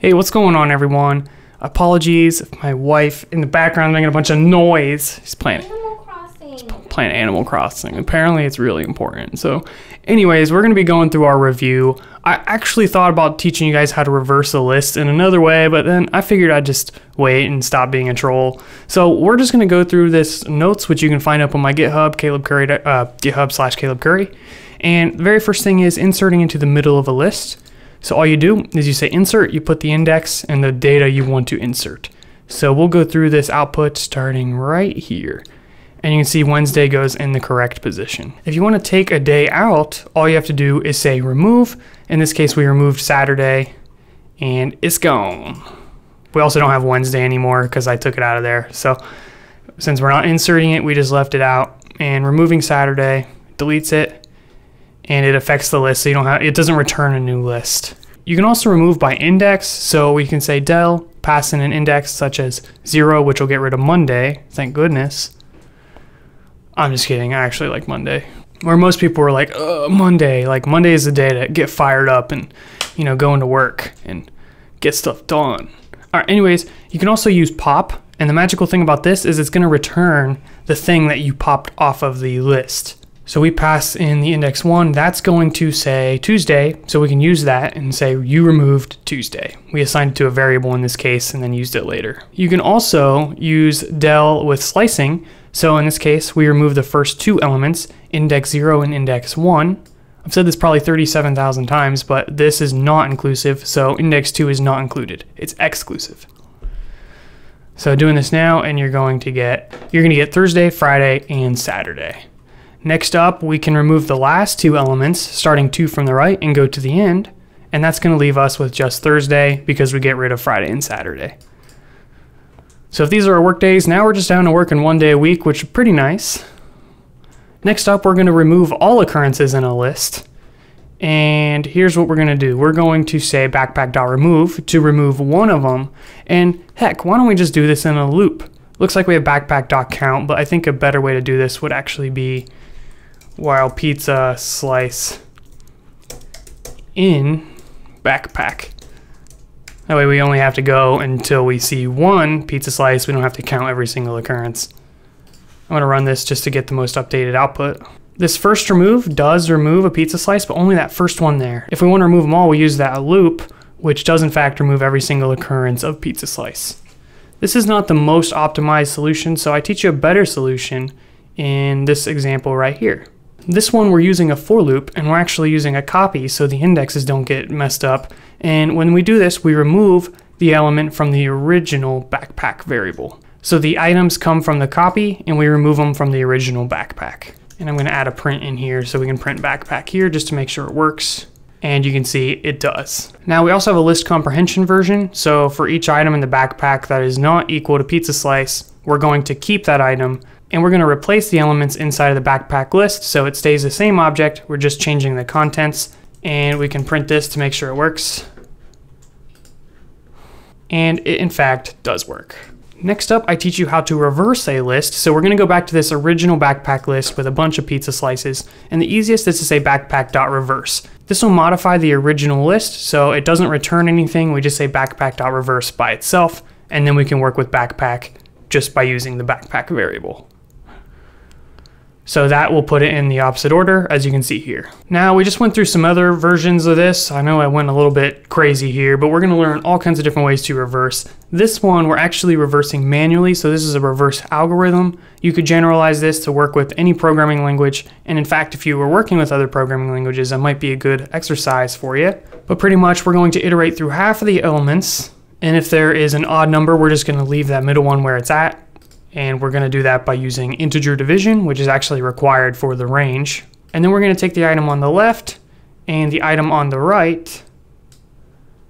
Hey, what's going on, everyone? Apologies if my wife in the background making a bunch of noise. She's playing Animal Crossing. playing Animal Crossing. Apparently, it's really important. So, anyways, we're going to be going through our review. I actually thought about teaching you guys how to reverse a list in another way, but then I figured I'd just wait and stop being a troll. So, we're just going to go through this notes, which you can find up on my GitHub, Caleb Curry, uh, GitHub slash Caleb Curry. And the very first thing is inserting into the middle of a list. So, all you do is you say insert, you put the index and the data you want to insert. So, we'll go through this output starting right here and you can see Wednesday goes in the correct position. If you want to take a day out, all you have to do is say remove. In this case, we removed Saturday and it's gone. We also don't have Wednesday anymore because I took it out of there. So since we're not inserting it, we just left it out and removing Saturday deletes it and it affects the list so you don't have it doesn't return a new list. You can also remove by index, so we can say del, pass in an index such as 0, which will get rid of Monday, thank goodness. I'm just kidding. I actually like Monday. Where most people were like, Monday. Like Monday is the day to get fired up and, you know, go into work and get stuff done. All right. Anyways, you can also use pop, and the magical thing about this is it's going to return the thing that you popped off of the list. So we pass in the index one. That's going to say Tuesday, so we can use that and say you removed Tuesday. We assigned it to a variable in this case and then used it later. You can also use del with slicing. So in this case, we remove the first two elements, index 0 and index 1. I've said this probably 37,000 times, but this is not inclusive, so index 2 is not included. It's exclusive. So doing this now, and you're going to get you're going to get Thursday, Friday, and Saturday. Next up, we can remove the last two elements, starting two from the right and go to the end, and that's going to leave us with just Thursday because we get rid of Friday and Saturday. So if these are our work days, now we're just down to working one day a week, which is pretty nice. Next up, we're going to remove all occurrences in a list. And here's what we're going to do. We're going to say backpack.remove to remove one of them. And heck, why don't we just do this in a loop? Looks like we have backpack.count, but I think a better way to do this would actually be while pizza slice in backpack. That way we only have to go until we see one pizza slice. We don't have to count every single occurrence. I'm gonna run this just to get the most updated output. This first remove does remove a pizza slice, but only that first one there. If we wanna remove them all, we use that loop, which does in fact remove every single occurrence of pizza slice. This is not the most optimized solution, so I teach you a better solution in this example right here. This one we're using a for loop and we're actually using a copy so the indexes don't get messed up. And when we do this, we remove the element from the original backpack variable. So the items come from the copy and we remove them from the original backpack. And I'm gonna add a print in here so we can print backpack here just to make sure it works. And you can see it does. Now we also have a list comprehension version. So for each item in the backpack that is not equal to pizza slice, we're going to keep that item and we're going to replace the elements inside of the backpack list so it stays the same object. We're just changing the contents and we can print this to make sure it works. And it in fact does work. Next up, I teach you how to reverse a list. So we're going to go back to this original backpack list with a bunch of pizza slices. And the easiest is to say backpack.reverse. This will modify the original list so it doesn't return anything. We just say backpack.reverse by itself. And then we can work with backpack just by using the backpack variable. So that will put it in the opposite order as you can see here. Now we just went through some other versions of this. I know I went a little bit crazy here, but we're gonna learn all kinds of different ways to reverse. This one we're actually reversing manually, so this is a reverse algorithm. You could generalize this to work with any programming language, and in fact if you were working with other programming languages, that might be a good exercise for you. But pretty much we're going to iterate through half of the elements, and if there is an odd number, we're just gonna leave that middle one where it's at, and we're going to do that by using integer division, which is actually required for the range. And then we're going to take the item on the left and the item on the right,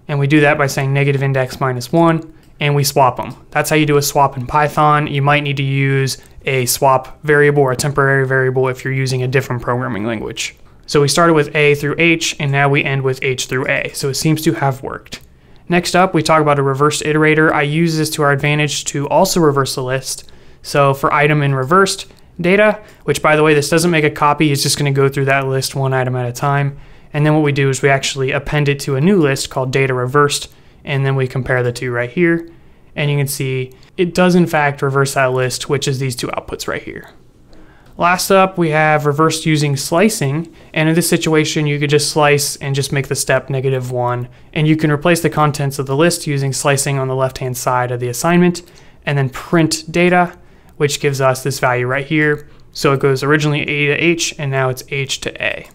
and we do that by saying negative index minus 1, and we swap them. That's how you do a swap in Python. You might need to use a swap variable or a temporary variable if you're using a different programming language. So we started with A through H, and now we end with H through A, so it seems to have worked. Next up, we talk about a reversed iterator. I use this to our advantage to also reverse a list. So for item in reversed data, which by the way, this doesn't make a copy, it's just gonna go through that list one item at a time. And then what we do is we actually append it to a new list called data reversed, and then we compare the two right here. And you can see it does in fact reverse that list, which is these two outputs right here. Last up, we have reversed using slicing. And in this situation, you could just slice and just make the step negative one. And you can replace the contents of the list using slicing on the left-hand side of the assignment and then print data, which gives us this value right here. So it goes originally A to H and now it's H to A.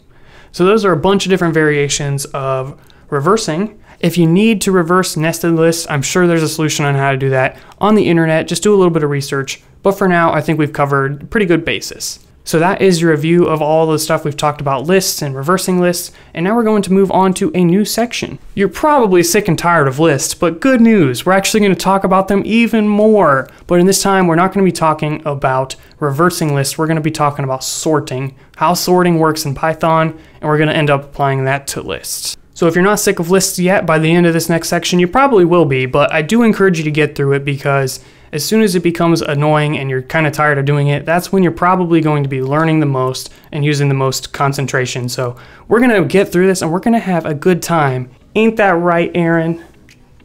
So those are a bunch of different variations of reversing. If you need to reverse nested lists, I'm sure there's a solution on how to do that on the internet. Just do a little bit of research. But for now, I think we've covered pretty good basis. So that is your review of all the stuff we've talked about lists and reversing lists, and now we're going to move on to a new section. You're probably sick and tired of lists, but good news, we're actually going to talk about them even more. But in this time, we're not going to be talking about reversing lists, we're going to be talking about sorting, how sorting works in Python, and we're going to end up applying that to lists. So if you're not sick of lists yet, by the end of this next section, you probably will be, but I do encourage you to get through it because as soon as it becomes annoying and you're kind of tired of doing it, that's when you're probably going to be learning the most and using the most concentration. So we're going to get through this and we're going to have a good time. Ain't that right, Aaron?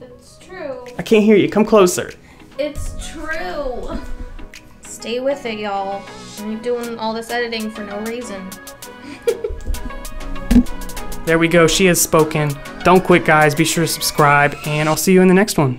It's true. I can't hear you. Come closer. It's true. Stay with it, y'all. I'm doing all this editing for no reason. There we go. She has spoken. Don't quit, guys. Be sure to subscribe, and I'll see you in the next one.